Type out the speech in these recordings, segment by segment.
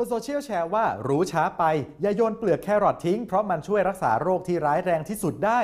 บนโซเชียลแชร์ว่ารู้ช้าไป อย่าโยนเปลือกแครอททิ้ง เพราะมันช่วยรักษาโรคที่ร้ายแรงที่สุดได้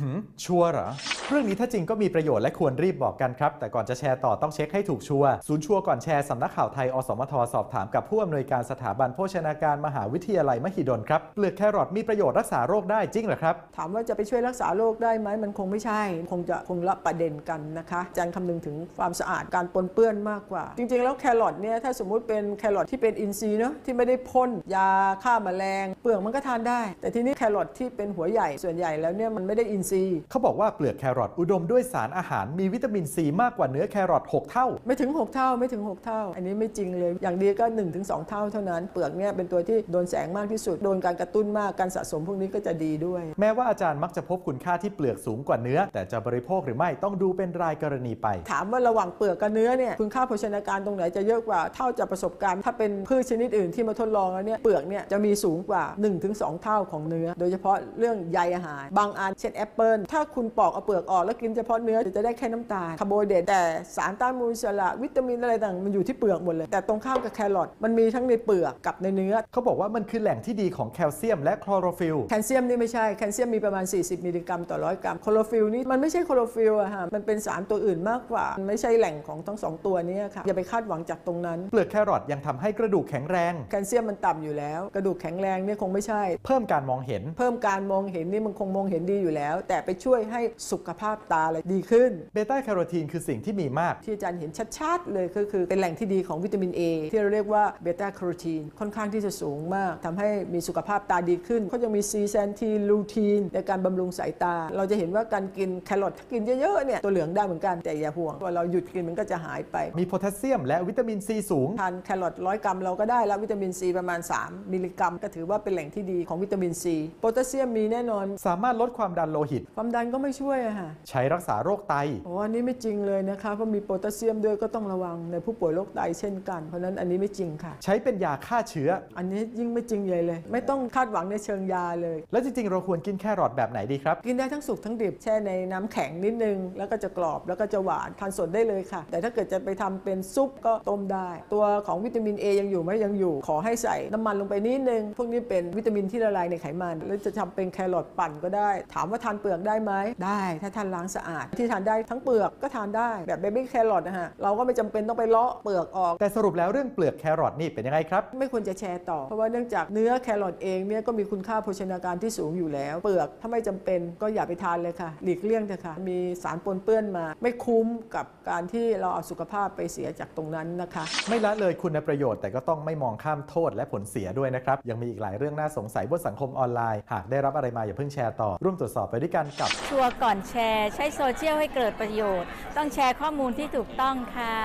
หืมชัวร์เหรอ เรื่องนี้ถ้าจริงก็มีประโยชน์และควรรีบบอกกันครับ แต่ก่อนจะแชร์ต่อต้องเช็คให้ถูกชัวร์ศูนย์ชัวร์ก่อนแชร์สำนักข่าวไทย อสมทสอบถามกับผู้อำนวยการสถาบันโภชนาการมหาวิทยาลัยมหิดลครับเปลือกแครอทมีประโยชน์รักษาโรคได้จริงเหรอครับ ถามว่าจะไปช่วยรักษาโรคได้ไหมมันคงไม่ใช่ คงจะคนละประเด็นกันนะคะอาจารย์คำนึงถึงความสะอาดการปนเปื้อนมากกว่า จริง ๆ แล้วแครอทเนี่ยถ้าสมมุติเป็นแครอทที่เป็นอินทรีย์เนาะที่ไม่ได้พ่นยาฆ่าแมลง เปลือกมันก็ทานได้ แต่ทีนี้แครอทที่เป็นหัวใหญ่ส่วนใหญ่แล้วเนี่ยมันไม่ได้อินทรีย์เขาบอกว่าเปลือกแครอทอุดมด้วยสารอาหารมีวิตามินซีมากกว่าเนื้อแครอท6เท่า ไม่ถึง 6 เท่าไม่ถึง 6 เท่า อันนี้ไม่จริงเลย อย่างดีก็ 1-2 เท่าเท่านั้น เปลือกเนี่ยเป็นตัวที่โดนแสงมากที่สุด โดนการกระตุ้นมากการสะสมพวกนี้ก็จะดีด้วย แม้ว่าอาจารย์มักจะพบคุณค่าที่เปลือกสูงกว่าเนื้อ แต่จะบริโภคหรือไม่ต้องดูเป็นรายกรณีไป ถามว่าระหว่างเปลือกกับเนื้อเนี่ยคุณค่าโภชนาการตรงไหนจะเยอะกว่าเท่าจากประสบการณ์ ถ้าเป็นพืชชนิดอื่นที่มาทดลองแล้วเนี่ยเปลือกเนี่ยจะมีสูงกว่า 1-2 เท่าของเนื้อ โดยเฉพาะเรื่องใยอาหาร บางอันเช่นแอปเปิลถ้าคุณปอกเอาเปลือกออกแล้วกินเฉพาะเนื้อจะได้แค่น้ำตาลคาร์โบไฮเดรตแต่สารต้านอนุมูลอิสระวิตามินอะไรต่างมันอยู่ที่เปลือกหมดเลย แต่ตรงข้ามกับแครอทมันมีทั้งในเปลือกกับในเนื้อเขาบอกว่ามันคือแหล่งที่ดีของแคลเซียมและคลอโรฟิลล์แคลเซียมนี่ไม่ใช่แคลเซียมมีประมาณ 40 มิลลิกรัมต่อร้อยกรัมคลอโรฟิลล์นี่มันไม่ใช่คลอโรฟิลล์อะฮะมันเป็นสารตัวอื่นมากกว่ามันไม่ใช่แหล่งของทั้งสองตัวนี้ค่ะอย่าไปคาดหวังจากตรงนั้น เปลือกแครอทยังทำให้กระดูกแข็งแรงแคลเซียมมันต่ำอยู่แล้ว กระดูกแข็งแรงเนี่ยคงไม่ใช่ เพิ่มการมองเห็น เพิ่มการมองเห็นนี่มันคงมองเห็นดีอยู่แล้ว แต่ไปช่วยให้สุขภาพตาเลยดีขึ้น เบต้าแคโรทีนคือสิ่งที่มีมาก ที่อาจารย์เห็นชัดๆ เลยก็คือเป็นแหล่งที่ดีของวิตามิน A ที่เราเรียกว่าเบต้าแคโรทีนค่อนข้างที่จะสูงมากทำให้มีสุขภาพตาดีขึ้นเขายังมีซีแซนทีนลูทีนในการบำรุงสายตา เราจะเห็นว่าการกินแครอทถ้ากินเยอะๆเนี่ยตัวเหลืองได้เหมือนกันแต่อย่าห่วงว่าเราหยุดกินมันก็จะหายไปมีโพแทสเซียม และวิตามินซีสูงทานแครอทร้อยกรัมเราก็ได้แล้ววิตามินซีประมาณ 3 มิลลิกรัม ก็ถือว่าเป็นแหล่งที่ดีของวิตามินซีโพแทสเซียมมีแน่นอน สามารถลดความดันโลหิต ความดันก็ไม่ช่วยอะค่ะใช้รักษาโรคไตโอ้อันนี้ไม่จริงเลยนะคะเพราะมีโพแทสเซียมด้วยก็ต้องระวังในผู้ป่วยโรคไตเช่นกัน เพราะฉะนั้นอันนี้ไม่จริงค่ะ ใช้เป็นยาฆ่าเชื้อ อันนี้ยิ่งไม่จริงใหญ่เลย ไม่ต้องคาดหวังในเชิงยาเลย แล้วจริงๆ เราควรกินแครอทแบบไหนดีครับ กินได้ทั้งสุกทั้งดิบแช่ในน้ำแข็งนิดนึง แล้วก็จะกรอบแล้วก็จะหวานทานสดได้เลยค่ะ แต่ถ้าเกิดจะไปทำเป็นซุปก็ต้มได้ ตัวของวิตามิน A ยังอยู่ไหมยังอยู่ ขอให้ใส่น้ำมันลงไปนิดนึงพวกนี้เป็นวิตามินที่ละลายในไขมันแล้วจะทำเป็นแครอทปั่นก็ได้ ถามว่าทานเปลือกได้ไหมได้ถ้าทานล้างสะอาด ที่ทานได้ทั้งเปลือกก็ทานได้แบบเบบี้แครอทนะฮะเราก็ไม่จำเป็นต้องไปเลาะเปลือกออก แต่สรุปแล้วเรื่องเปลือกแครอทนี่เป็นยังไงครับ ไม่ควรจะแชร์ต่อ เพราะว่าเนื่องจากเนื้อแครอทเองเนี่ยก็มีคุณค่าโภชนาการที่สูงอยู่แล้ว เปลือกถ้าไม่จำเป็นก็อย่าไปทานเลยค่ะ หลีกเลี่ยงเถอะค่ะ มีสารปนเปื้อนมา ไม่คุ้มกับการที่เราเอาสุขภาพไปเสียจากตรงนั้นนะคะ ไม่ละเลยคุณประโยชน์แต่ก็ต้องไม่มองข้ามโทษและผลเสียด้วยนะครับ ยังมีอีกหลายเรื่องน่าสงสัยบนสังคมออนไลน์ หากได้รับอะไรมาอย่าเพิ่งแชร์ต่อ ร่วมตรวจสอบไปด้วยกันกับชัวร์ก่อนแชร์ใช้โซเชียลให้เกิดประโยชน์ ต้องแชร์ข้อมูลที่ถูกต้องค่ะ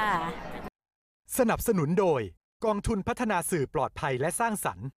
สนับสนุนโดย กองทุนพัฒนาสื่อปลอดภัยและสร้างสรรค์